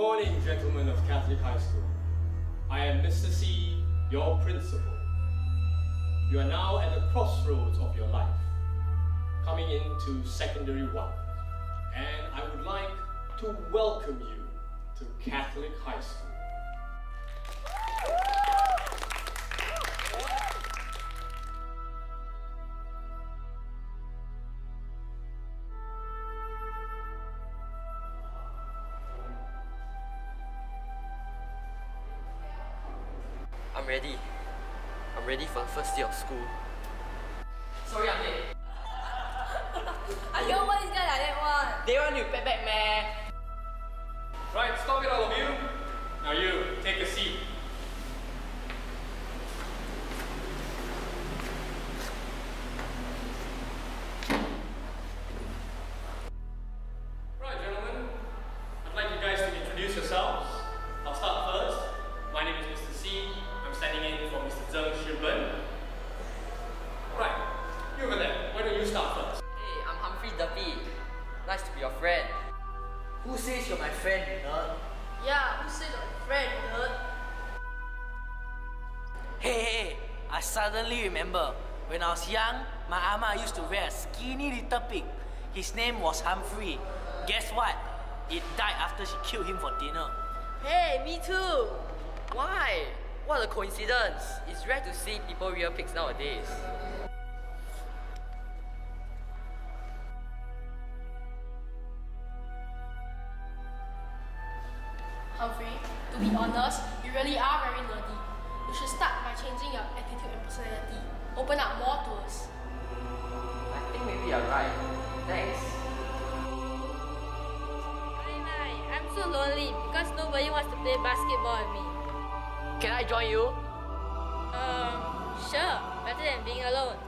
morning, gentlemen of Catholic High School. I am Mr. C, your principal. You are now at the crossroads of your life, coming into secondary one. And I would like to welcome you to Catholic High School. Ready. I'm ready for the first day of school. Sorry, I'm late. I don't want this guy like that one. They want you back back, man. Nice to be your friend. Who says you're my friend, nerd? Yeah, who said your friend, nerd? Hey, hey, I suddenly remember when I was young, my ama used to wear a skinny little pig. His name was Humphrey. Guess what? It died after she killed him for dinner. Hey, me too. Why? What a coincidence. It's rare to see people rear pigs nowadays. Humphrey, to be honest, you really are very nerdy. You should start by changing your attitude and personality. Open up more to us. I think maybe you're right. Thanks. I'm so lonely because nobody wants to play basketball with me. Can I join you? Um, sure, better than being alone.